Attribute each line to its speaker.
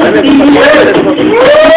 Speaker 1: Gracias.